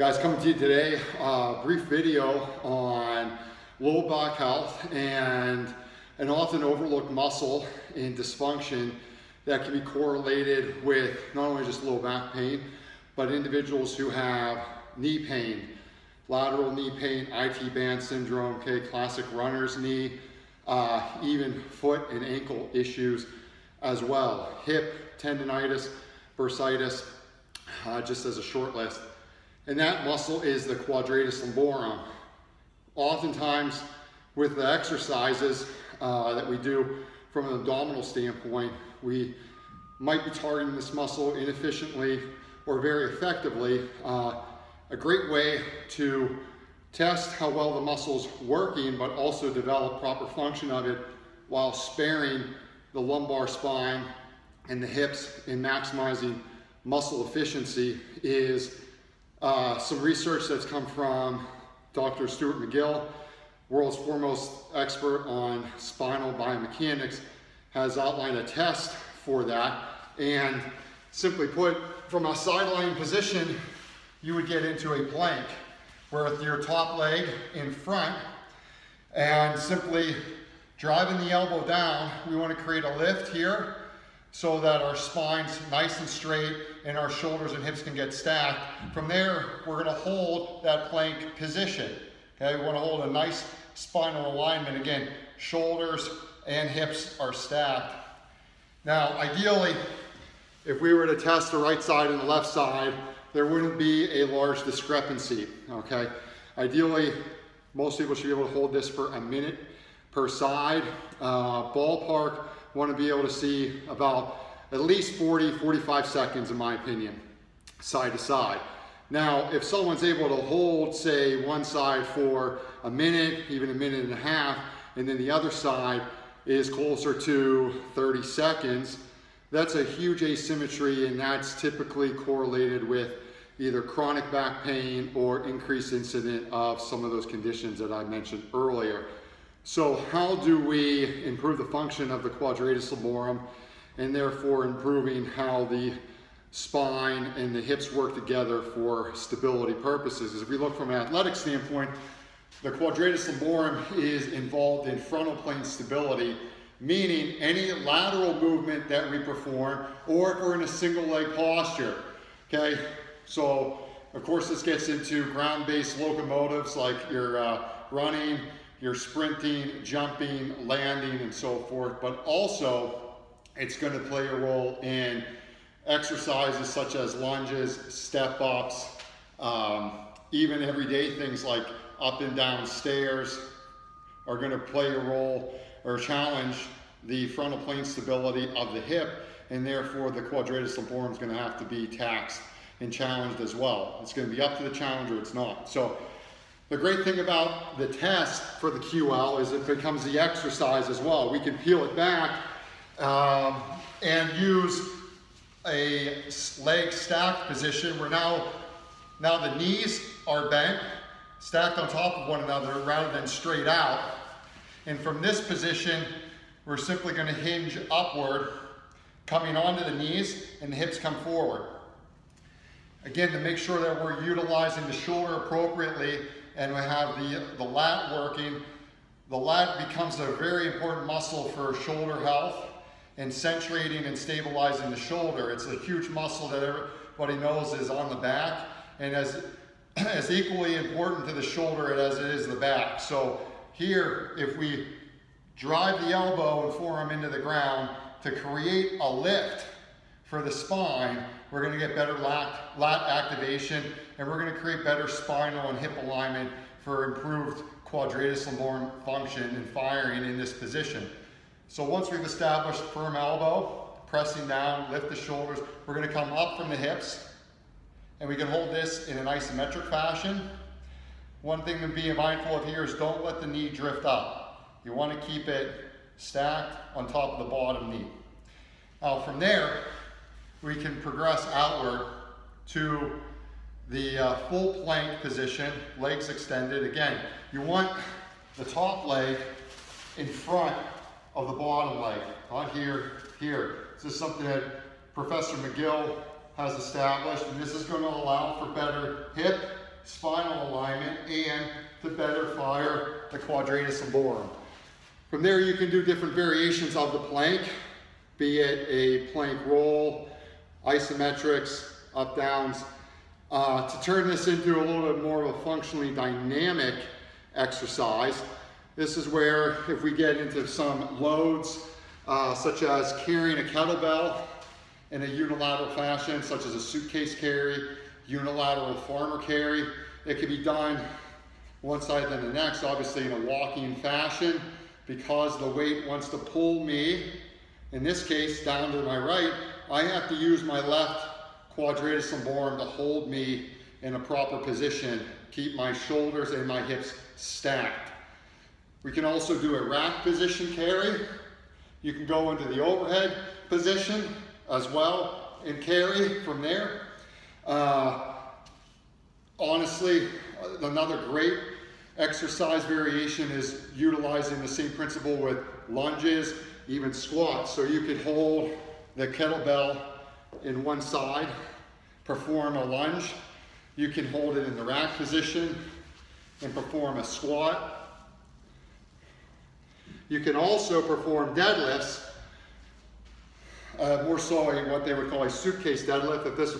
Guys, coming to you today, a uh, brief video on low back health and an often overlooked muscle in dysfunction that can be correlated with not only just low back pain, but individuals who have knee pain, lateral knee pain, IT band syndrome, okay, classic runner's knee, uh, even foot and ankle issues as well. Hip tendonitis, bursitis, uh, just as a short list. And that muscle is the quadratus lumborum. Oftentimes with the exercises uh, that we do from an abdominal standpoint, we might be targeting this muscle inefficiently or very effectively. Uh, a great way to test how well the muscle's working, but also develop proper function of it while sparing the lumbar spine and the hips and maximizing muscle efficiency is uh, some research that's come from Dr. Stuart McGill, world's foremost expert on spinal biomechanics, has outlined a test for that. And simply put, from a sideline position, you would get into a plank with your top leg in front and simply driving the elbow down. We want to create a lift here so that our spine's nice and straight and our shoulders and hips can get stacked. From there, we're gonna hold that plank position. Okay, we wanna hold a nice spinal alignment. Again, shoulders and hips are stacked. Now, ideally, if we were to test the right side and the left side, there wouldn't be a large discrepancy, okay? Ideally, most people should be able to hold this for a minute per side. Uh, ballpark, want to be able to see about at least 40, 45 seconds in my opinion, side to side. Now, if someone's able to hold, say, one side for a minute, even a minute and a half, and then the other side is closer to 30 seconds, that's a huge asymmetry and that's typically correlated with either chronic back pain or increased incident of some of those conditions that I mentioned earlier. So how do we improve the function of the quadratus lumborum and therefore improving how the spine and the hips work together for stability purposes? As we look from an athletic standpoint, the quadratus lumborum is involved in frontal plane stability, meaning any lateral movement that we perform or if we're in a single leg posture, okay? So, of course, this gets into ground-based locomotives like your uh, running, you're sprinting, jumping, landing, and so forth, but also it's going to play a role in exercises such as lunges, step ups, um, even everyday things like up and down stairs are going to play a role or challenge the frontal plane stability of the hip, and therefore the quadratus lumborum is going to have to be taxed and challenged as well. It's going to be up to the challenger, it's not. So the great thing about the test for the QL is it becomes the exercise as well. We can peel it back um, and use a leg stacked position where now, now the knees are bent, stacked on top of one another rather than straight out. And from this position, we're simply gonna hinge upward, coming onto the knees and the hips come forward. Again, to make sure that we're utilizing the shoulder appropriately and we have the, the lat working. The lat becomes a very important muscle for shoulder health and centrating and stabilizing the shoulder. It's a huge muscle that everybody knows is on the back and as, as equally important to the shoulder as it is the back. So here, if we drive the elbow and forearm into the ground to create a lift for the spine, we're gonna get better lat, lat activation and we're gonna create better spinal and hip alignment for improved quadratus lumborum function and firing in this position. So once we've established firm elbow, pressing down, lift the shoulders, we're gonna come up from the hips and we can hold this in an isometric fashion. One thing to be mindful of here is don't let the knee drift up. You wanna keep it stacked on top of the bottom knee. Now from there, we can progress outward to the uh, full plank position, legs extended. Again, you want the top leg in front of the bottom leg, not here, here. This is something that Professor McGill has established, and this is going to allow for better hip spinal alignment and to better fire the quadratus lumborum. From there you can do different variations of the plank, be it a plank roll, isometrics, up downs. Uh, to turn this into a little bit more of a functionally dynamic exercise, this is where if we get into some loads, uh, such as carrying a kettlebell in a unilateral fashion, such as a suitcase carry, unilateral farmer carry, it can be done one side then the next, obviously in a walking fashion, because the weight wants to pull me, in this case, down to my right, I have to use my left quadratus lumborum to hold me in a proper position, keep my shoulders and my hips stacked. We can also do a rack position carry. You can go into the overhead position as well and carry from there. Uh, honestly, another great exercise variation is utilizing the same principle with lunges, even squats. So you could hold the kettlebell in one side, perform a lunge. You can hold it in the rack position and perform a squat. You can also perform deadlifts, uh, more so what they would call a suitcase deadlift. If this,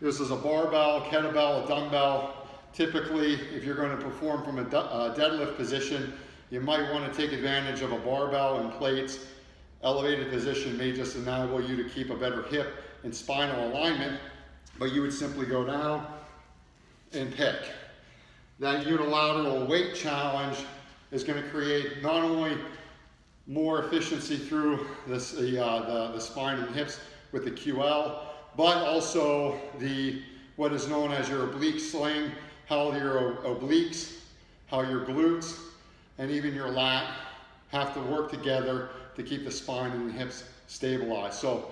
this is a barbell, kettlebell, a dumbbell, typically if you're going to perform from a uh, deadlift position, you might want to take advantage of a barbell and plates. Elevated position may just enable you to keep a better hip and spinal alignment, but you would simply go down and pick. That unilateral weight challenge is going to create not only more efficiency through this, the, uh, the, the spine and hips with the QL, but also the what is known as your oblique sling, how your obliques, how your glutes, and even your lat have to work together to keep the spine and the hips stabilized. So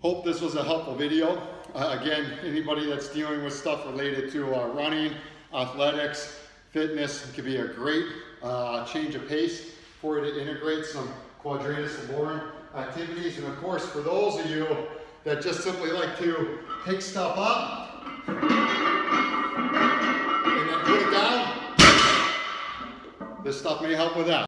hope this was a helpful video. Uh, again, anybody that's dealing with stuff related to uh, running, athletics, fitness, it could be a great uh, change of pace for you to integrate some quadratus lumborum activities. And of course, for those of you that just simply like to pick stuff up and then put it down, this stuff may help with that.